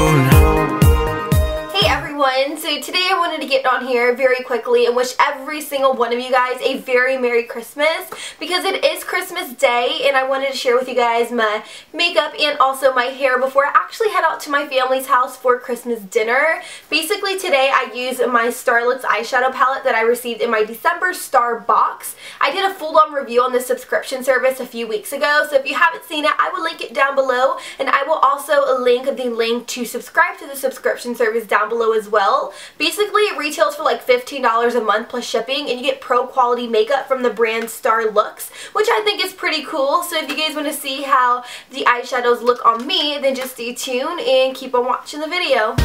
sola everyone. So today I wanted to get on here very quickly and wish every single one of you guys a very Merry Christmas because it is Christmas Day and I wanted to share with you guys my makeup and also my hair before I actually head out to my family's house for Christmas dinner. Basically today I use my Starlooks eyeshadow palette that I received in my December Starbox. I did a full-on review on this subscription service a few weeks ago so if you haven't seen it I will link it down below and I will also link the link to subscribe to the subscription service down below as well. Basically, it retails for like $15 a month plus shipping, and you get pro quality makeup from the brand Starlooks, which I think is pretty cool. So if you guys want to see how the eyeshadows look on me, then just stay tuned and keep on watching the video.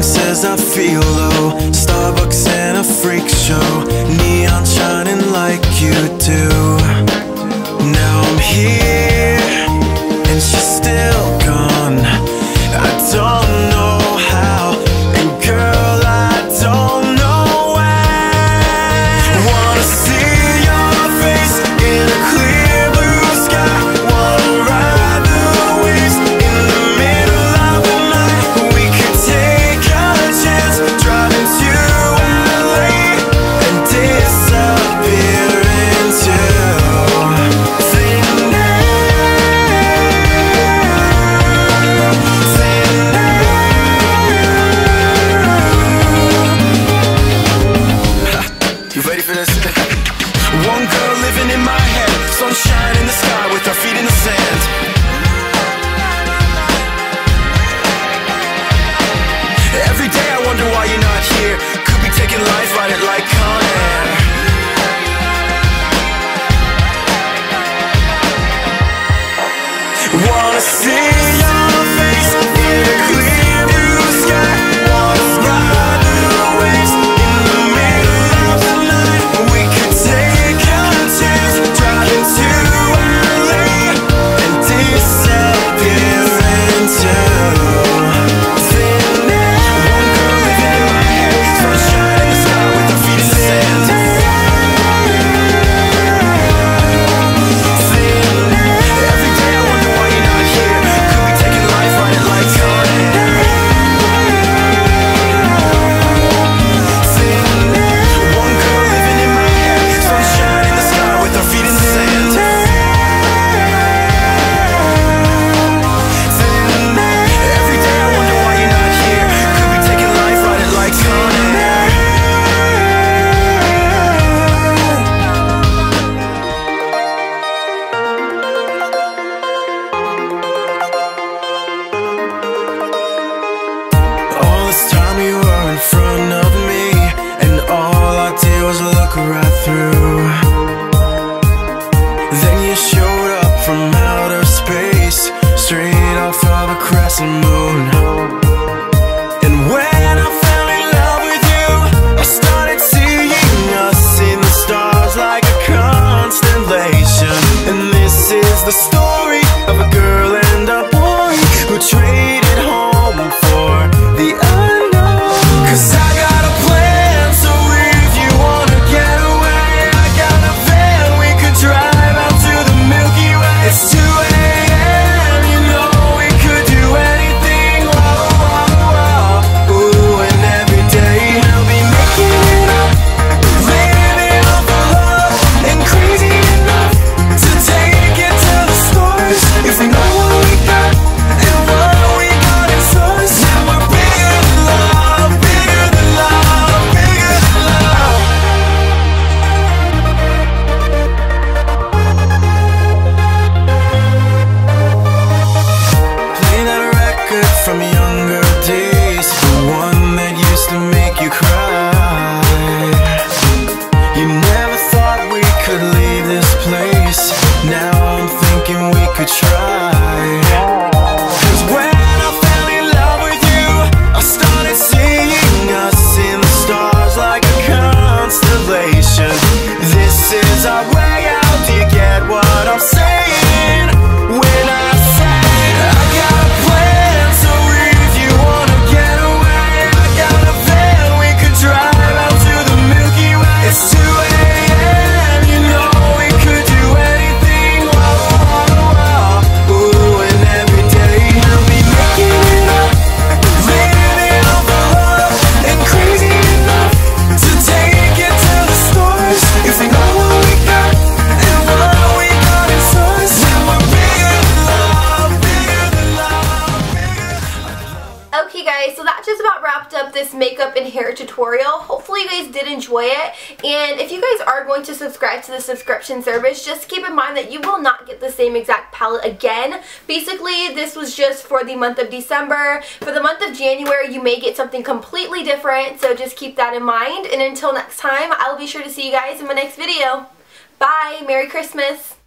Says I feel low, Starbucks and a freak show, neon shining like you do. Now I'm here, see Did look right through. Then you showed up from outer space, straight off of a crescent moon. So that just about wrapped up this makeup and hair tutorial. Hopefully you guys did enjoy it. And if you guys are going to subscribe to the subscription service, just keep in mind that you will not get the same exact palette again. Basically, this was just for the month of December. For the month of January, you may get something completely different, so just keep that in mind. And until next time, I'll be sure to see you guys in my next video. Bye! Merry Christmas!